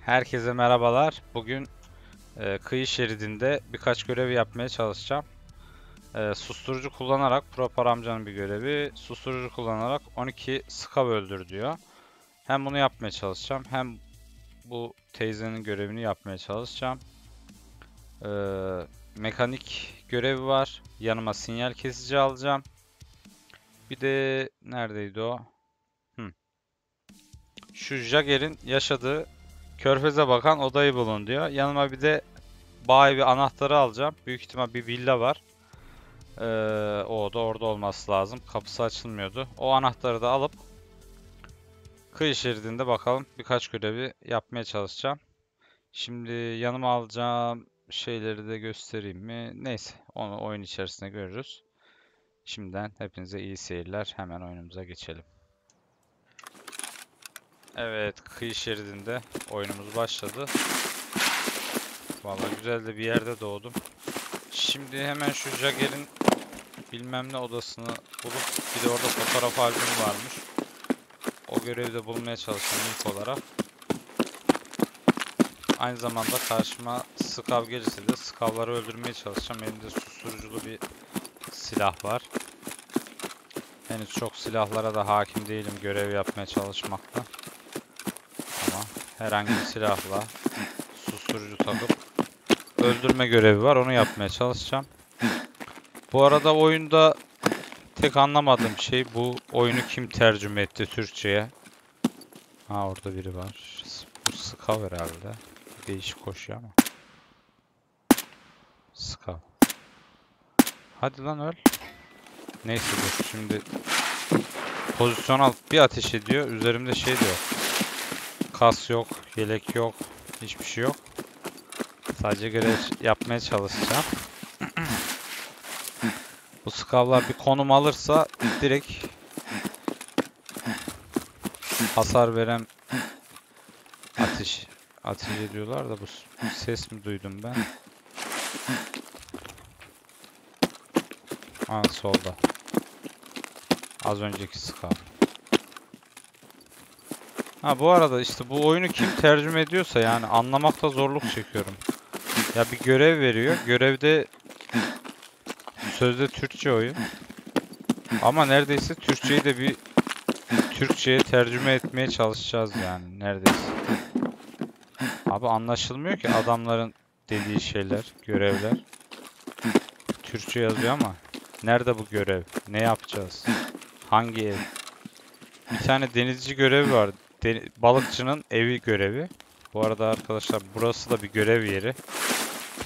Herkese merhabalar. Bugün e, kıyı şeridinde birkaç görev yapmaya çalışacağım. E, susturucu kullanarak, Propar amcanın bir görevi, susturucu kullanarak 12 skav öldür diyor. Hem bunu yapmaya çalışacağım, hem bu teyzenin görevini yapmaya çalışacağım. E, mekanik görevi var. Yanıma sinyal kesici alacağım. Bir de neredeydi o? Hı. Şu Jagger'in yaşadığı Körfez'e bakan odayı bulun diyor. Yanıma bir de bağ evi anahtarı alacağım. Büyük ihtimal bir villa var. Ee, o oda orada olması lazım. Kapısı açılmıyordu. O anahtarı da alıp kıyı şeridinde bakalım birkaç görevi yapmaya çalışacağım. Şimdi yanıma alacağım şeyleri de göstereyim mi? Neyse onu oyun içerisinde görürüz. Şimdiden hepinize iyi seyirler. Hemen oyunumuza geçelim. Evet, kıyı şeridinde oyunumuz başladı. Vallahi güzel de bir yerde doğdum. Şimdi hemen şu Jagger'in bilmem ne odasını bulup bir de orada fotoğraf albümü varmış. O görevi de bulmaya çalışıyorum ilk olarak. Aynı zamanda karşıma Skav gelirse de Skav'ları öldürmeye çalışacağım. Elimde susturuculu bir silah var. Henüz çok silahlara da hakim değilim görev yapmaya çalışmakta. Herhangi bir silahla susturucu takıp öldürme görevi var. Onu yapmaya çalışacağım. Bu arada oyunda tek anlamadığım şey bu oyunu kim tercüme etti Türkçe'ye? Ha orada biri var. Bu Skav herhalde. Değişik koşuyor ama. Skav. Hadi lan öl. Neyse dur şimdi pozisyon al bir ateş ediyor. Üzerimde şey diyor. Kas yok, yelek yok, hiçbir şey yok. Sadece görev yapmaya çalışacağım. Bu skavlar bir konum alırsa direkt hasar veren ateş ateş ediyorlar da bu ses mi duydum ben? Ha solda. Az önceki skav. Ha bu arada işte bu oyunu kim tercüme ediyorsa yani anlamakta zorluk çekiyorum. Ya bir görev veriyor. Görevde sözde Türkçe oyun. Ama neredeyse Türkçeyi de bir Türkçe'ye tercüme etmeye çalışacağız yani neredeyse. Abi anlaşılmıyor ki adamların dediği şeyler, görevler. Türkçe yazıyor ama nerede bu görev? Ne yapacağız? Hangi ev? Bir tane denizci görevi var. Balıkçının evi görevi. Bu arada arkadaşlar burası da bir görev yeri.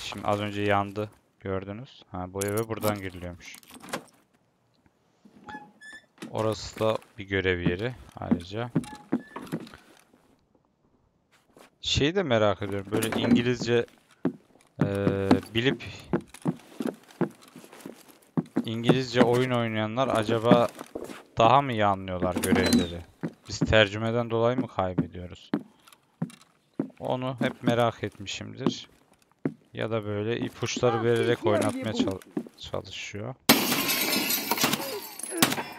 Şimdi az önce yandı. Gördünüz. Ha bu eve buradan giriliyormuş. Orası da bir görev yeri ayrıca. Şeyi de merak ediyorum. Böyle İngilizce eee, bilip İngilizce oyun oynayanlar acaba daha mı iyi anlıyorlar görevleri? Biz tercümeden dolayı mı kaybediyoruz? Onu hep merak etmişimdir. Ya da böyle ipuçları vererek oynatmaya çal- çalışıyor.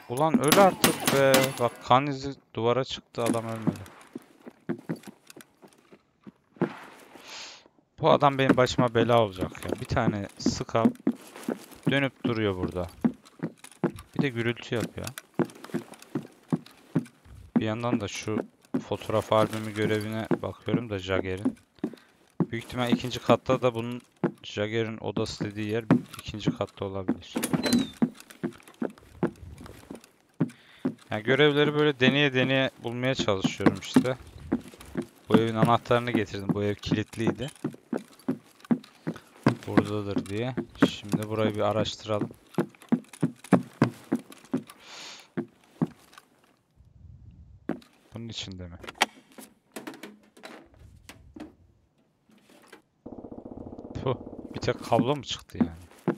Ulan öl artık be. Bak kan izi duvara çıktı adam ölmedi. Bu adam benim başıma bela olacak ya. Bir tane skav dönüp duruyor burada. Bir de gürültü yapıyor. Yandan da şu fotoğraf albümü görevine bakıyorum da Jagger'in. Büyük ihtimal ikinci katta da bunun Jagger'in odası dediği yer ikinci katta olabilir. Yani görevleri böyle deneye deneye bulmaya çalışıyorum işte. Bu evin anahtarını getirdim. Bu ev kilitliydi. Buradadır diye. Şimdi burayı bir araştıralım. Bunun içinde mi? Puh, bir tek kablo mu çıktı yani?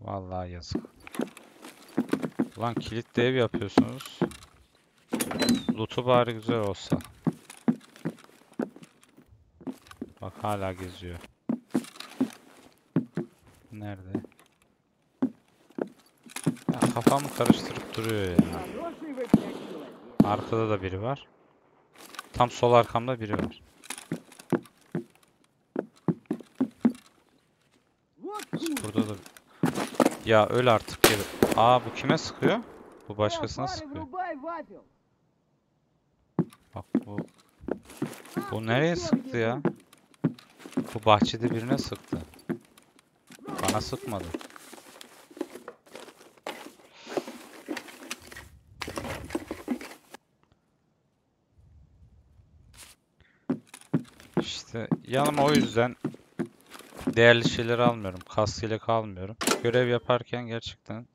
Vallahi yazık. Ulan kilitli ev yapıyorsunuz. Loot'u bari güzel olsa. Bak hala geziyor. Nerede? Ya kafamı karıştırıp duruyor ya. Arkada da biri var. Tam sol arkamda biri var. Burada da Ya öl artık geri. Aa bu kime sıkıyor? Bu başkasına sıkıyor. Bak bu bu nereye sıktı ya? Bu bahçede birine sıktı. Bana sıkmadı. İşte yanıma o yüzden değerli şeyleri almıyorum. Kask ile kalmıyorum. Görev yaparken gerçekten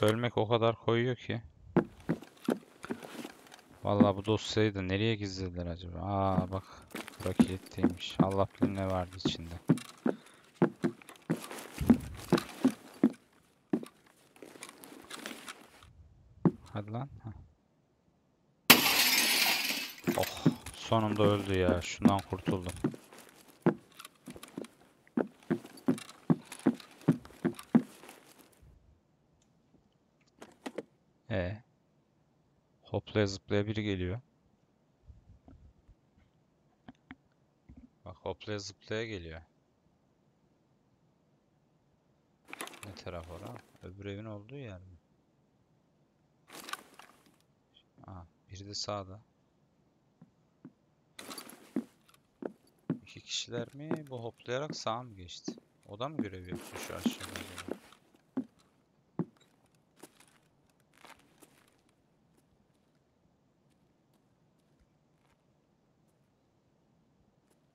ölmek o kadar koyuyor ki. Vallahi bu dosyayı da nereye gizlediler acaba? Aa bak bura kilitliymiş. Allah bilir ne vardı içinde. Hadi lan. Heh. Oh sonunda öldü ya. Şundan kurtuldum. E hoplaya zıplaya biri geliyor. Bak hoplaya zıplaya geliyor. Ne taraf ora? Öbür evin olduğu yer mi? Aa, biri de sağda. İki kişiler mi? Bu hoplayarak sağa mı geçti? O da mı görev yapıyor şu aşağıda?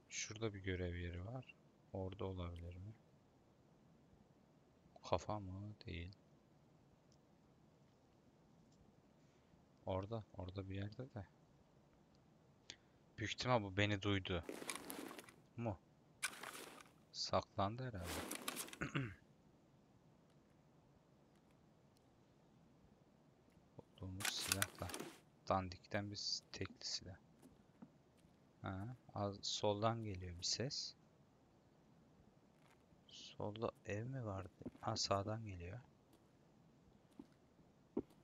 Şurada bir görev yeri var. Orada olabilir mi? Kafa mı? Değil. Orada. Orada bir yerde de. Büyük ihtimal bu beni duydu. Mu? Saklandı herhalde. Bulduğumuz silah da. Dandikten bir tekli silah. Ha, az soldan geliyor bir ses. Solda ev mi vardı? Ha sağdan geliyor.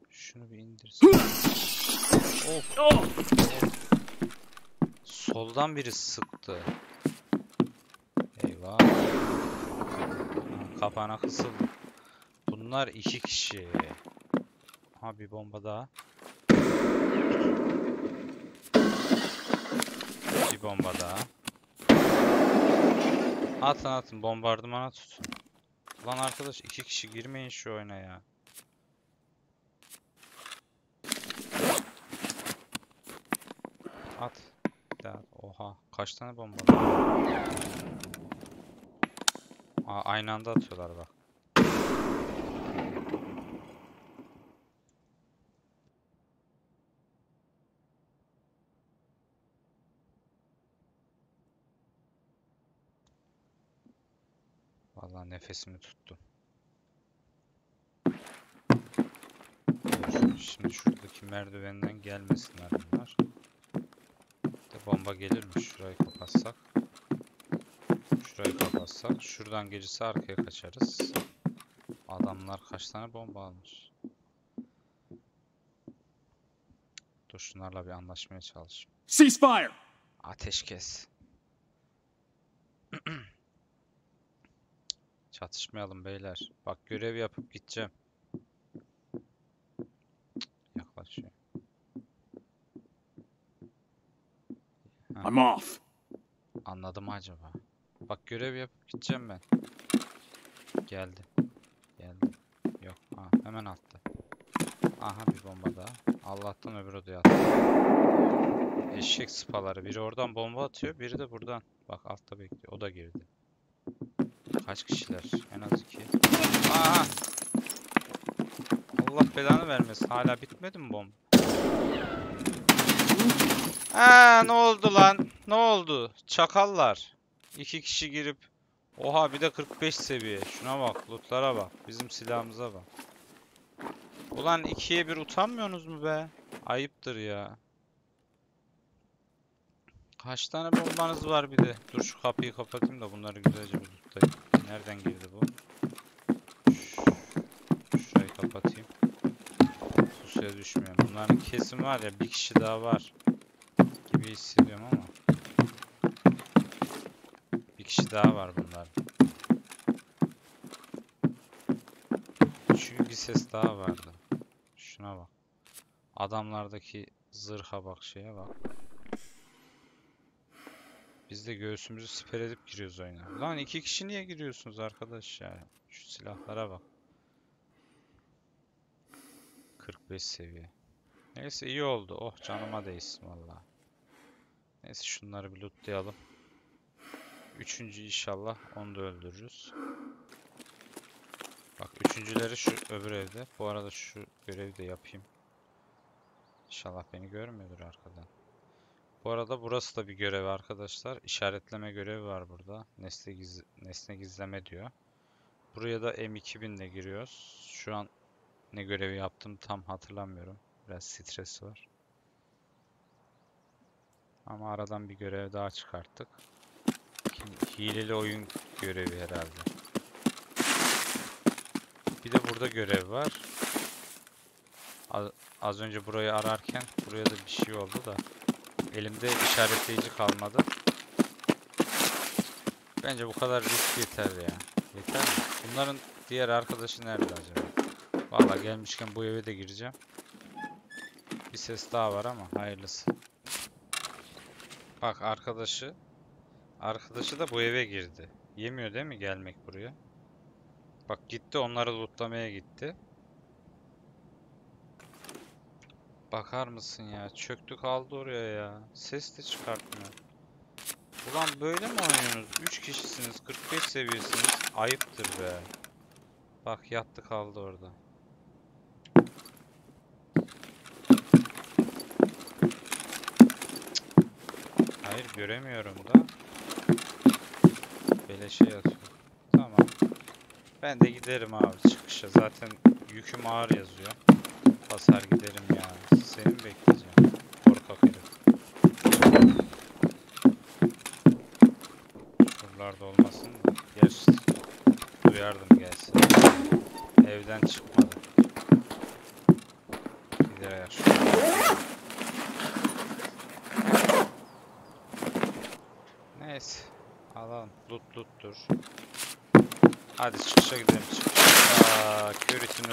Şunu bir indirsin. Of. of. Soldan biri sıktı. Ha, Kapağına kısıldı. Bunlar iki kişi. Ha bir bomba daha. Bir bomba daha. Atın atın bombardımana tutun. Lan arkadaş iki kişi girmeyin şu oyuna ya. At. Oha kaç tane bomba var? Aa, aynı anda atıyorlar bak. Vallahi nefesimi tuttum. Şimdi şuradaki merdivenden gelmesinler bunlar. De bomba gelir? Şurayı kapatsak. Şurayı kapatsak. Şuradan gelirse arkaya kaçarız. Adamlar kaç tane bomba almış. Dur şunlarla bir anlaşmaya çalışayım. Ceasefire! Ateşkes. Çatışmayalım beyler. Bak görev yapıp gideceğim. Yaklaşıyor. I'm off. Anladı mı acaba? Bak görev yapıp gideceğim ben. Geldi. Geldi. Yok. Ha, hemen attı. Aha bir bomba daha. Allah'tan öbür odaya attı. Eşek sıpaları. Biri oradan bomba atıyor, biri de buradan. Bak altta bekliyor. O da girdi. Kaç kişiler? En az iki. Aha! Allah belanı vermesin. Hala bitmedi mi bomba? Aa, ne oldu lan? Ne oldu? Çakallar. İki kişi girip Oha bir de 45 seviye. Şuna bak, lootlara bak. Bizim silahımıza bak. Ulan ikiye bir utanmıyorsunuz mu be? Ayıptır ya. Kaç tane bombanız var bir de? Dur şu kapıyı kapatayım da bunları güzelce bir lootlayayım. Nereden girdi bu? Şurayı kapatayım. Pusuya düşmüyorum. Bunların kesim var ya bir kişi daha var. gibi hissediyorum ama. Bir kişi daha var bunlar. Çünkü bir ses daha vardı. Şuna bak. Adamlardaki zırha bak şeye bak. Biz de göğsümüzü siper edip giriyoruz oyuna. Lan iki kişi niye giriyorsunuz arkadaş ya? Şu silahlara bak. 45 seviye. Neyse iyi oldu. Oh canıma değsin valla. Neyse şunları bir lootlayalım. Üçüncü inşallah onu da öldürürüz. Bak üçüncüleri şu öbür evde. Bu arada şu görevi de yapayım. İnşallah beni görmüyordur arkadan. Bu arada burası da bir görev arkadaşlar. İşaretleme görevi var burada. Nesne, giz nesne gizleme diyor. Buraya da M2000 ile giriyoruz. Şu an ne görevi yaptım tam hatırlamıyorum. Biraz stres var. Ama aradan bir görev daha çıkarttık. Hileli oyun görevi herhalde. Bir de burada görev var. Az, az önce burayı ararken buraya da bir şey oldu da elimde işaretleyici kalmadı. Bence bu kadar risk yeter ya. Yeter mi? Bunların diğer arkadaşı nerede acaba? Vallahi gelmişken bu eve de gireceğim. Bir ses daha var ama hayırlısı. Bak arkadaşı arkadaşı da bu eve girdi. Yemiyor değil mi gelmek buraya? Bak gitti onları lootlamaya gitti. Bakar mısın ya? Çöktü kaldı oraya ya. Ses de çıkartmıyor. Ulan böyle mi oynuyorsunuz? 3 kişisiniz, 45 seviyesiniz. Ayıptır be. Bak yattı kaldı orada. Hayır göremiyorum da. Beleşe yatıyor. Tamam. Ben de giderim abi çıkışa. Zaten yüküm ağır yazıyor. Basar giderim ya. Seni bekleyeceğim? Korkak herif. Şuralarda olmasın da. Gerçi duyardım gelsin. Evden çıkmadı. Gider ya şu. Neyse. Alalım. Loot loot'tur. Hadi çıkışa gidelim. Çıkışa.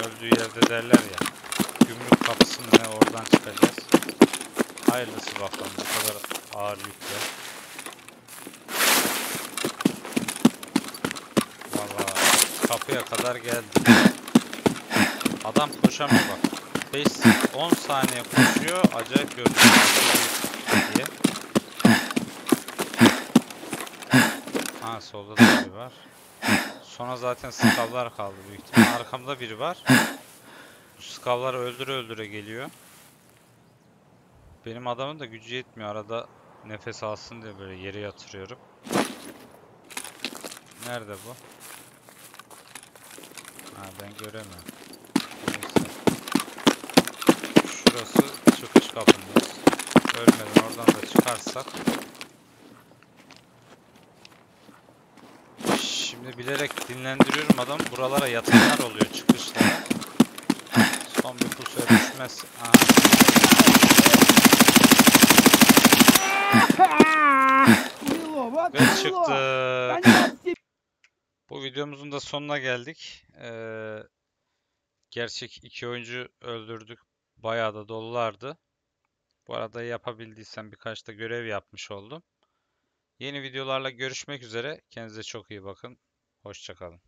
Öldüğü yerde derler ya. Gümrük kapısı ne oradan çıkacağız. Hayırlısı bakalım bu kadar ağır yükle. Valla kapıya kadar geldi. Adam koşamıyor bak. 5 10 saniye koşuyor. Acayip diye. Ha solda da biri var. Sonra zaten skavlar kaldı büyük ihtimal. Arkamda biri var. Bu skavlar öldüre öldüre geliyor. Benim adamın da gücü yetmiyor. Arada nefes alsın diye böyle yere yatırıyorum. Nerede bu? Ha ben göremiyorum. Neyse. Şurası çıkış kapımız. Ölmeden oradan da çıkarsak. Şimdi bilerek dinlendiriyorum adam. Buralara yatanlar oluyor çıkışlara. Son bir pusuya düşmez. Ve çıktı. Bu videomuzun da sonuna geldik. Ee, gerçek iki oyuncu öldürdük. Bayağı da dolulardı. Bu arada yapabildiysem birkaç da görev yapmış oldum. Yeni videolarla görüşmek üzere. Kendinize çok iyi bakın. Hoşçakalın.